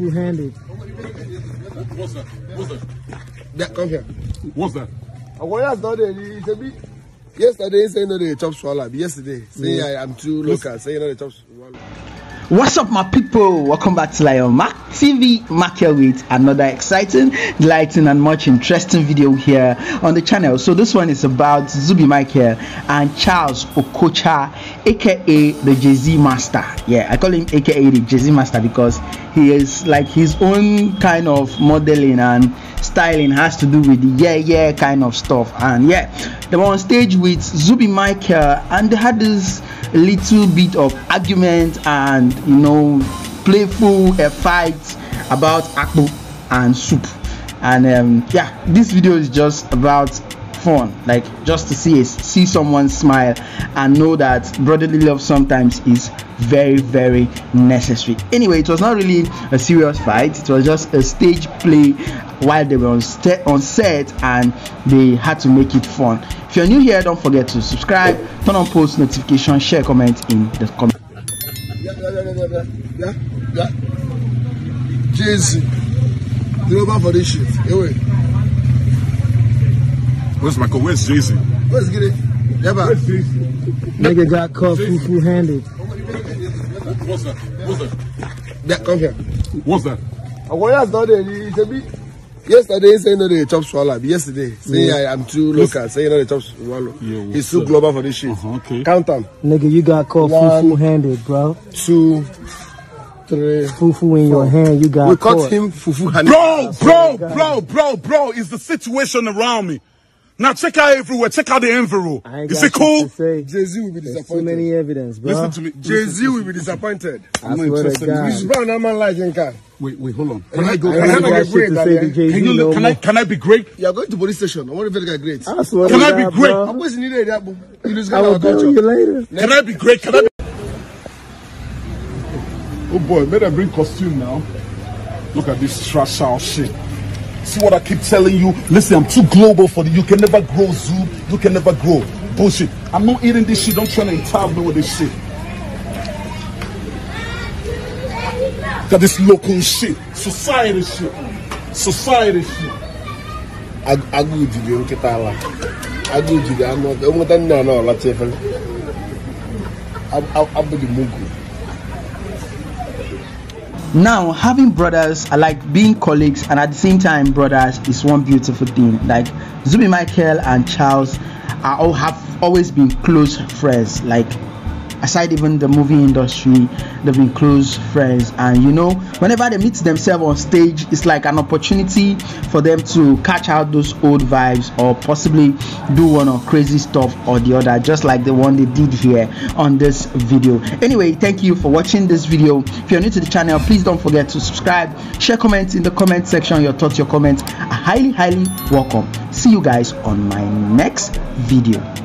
fufu handed. What's that? What's that? Yeah, come here. What's that? Ogoya has not there. He said, be- yesterday he said no the chop swallow. Yesterday, say I am too local. Say you know the chop swallow. What's up, my people? Welcome back to Lyon Mack TV. Mark here with another exciting, delighting, and much interesting video here on the channel. So this one is about Zubby Michael and Charles Okocha, aka the Jay Z Master. Yeah, I call him aka the Jay Z Master because he is like his own kind of modeling and styling has to do with the yeah yeah kind of stuff. And yeah, they were on stage with Zubby Michael and they had this little bit of argument and you know playful uh, fight about akpu and soup. And um, yeah this video is just about fun like just to see see someone smile and know that brotherly love sometimes is very very necessary. Anyway it was not really a serious fight. It was just a stage play while they were on, st- on set and they had to make it fun if you're new here don't forget to subscribe turn on post notification share comment in the comment Yeah, yeah, yeah, yeah, yeah, yeah, yeah. Jay-Z. The over for this shit. Hey, wait. Where's Michael? Where's Jay Z? Let's get it. Yeah, but. Nigga got caught fufu handed. What's that? What's that? Yeah, come here. What's that? Ogoya has not there. He said, be- yesterday he said no the chop swallow. Yesterday, say I am too local. Say you know the chop swallow. Yeah, what's He's too up? global for this shit. Uh-huh, okay. Count them. Nigga, you got caught One. fufu handed, bro. Two, three. Fufu in your hand, you got We caught. caught him fufu hand. Bro, bro, bro, bro, bro, is the situation around me. Now check out everywhere. Check out the envelope. Is it cool? shit to say. Jay Z will be disappointed. There's too disappointed. many evidence, bro. Listen to me. Jay Z will be disappointed. I I'm not swear interested in God. You should buy that man like Jenka. Wait, wait, hold on. Can I go? Can ain't I got get shit great, to say Daniel? to Jay-Z Can you no look? Can I? Can I be great? You are going to police station. I want to get that great. I swear Can I be God, great? bro. I'm always needed that. boy. You lose I will our tell you later. Can I be great? Can I be? Oh boy, better bring costume now. Look at this trash out shit. See what I keep telling you? Listen, I'm too global for you. You can never grow, Zoom. You can never grow. Bullshit. I'm not eating this shit. Don't try to entitle me with this shit. Got this local shit. Society shit. Society shit. Ag- agụụ jiri nkịta ala agụụ jiri anụ ọbịa enweta nne a na ọlacha efere Ab- ab- abụghị mugu now having brothers are like being colleagues and at the same time brothers is one beautiful thing. Like zubby michael and charles are all have always been close friends. Like aside even the movie industry they've been close friends. And you know whenever they meet themselves on stage it's like an opportunity for them to catch out those old vibes or possibly do one or crazy stuff or the other just like the one they did here on this video. Anyway thank you for watching this video. If you're new to the channel please don't forget to subscribe share comments in the comment section. Your thoughts your comments are highly highly welcome. See you guys on my next video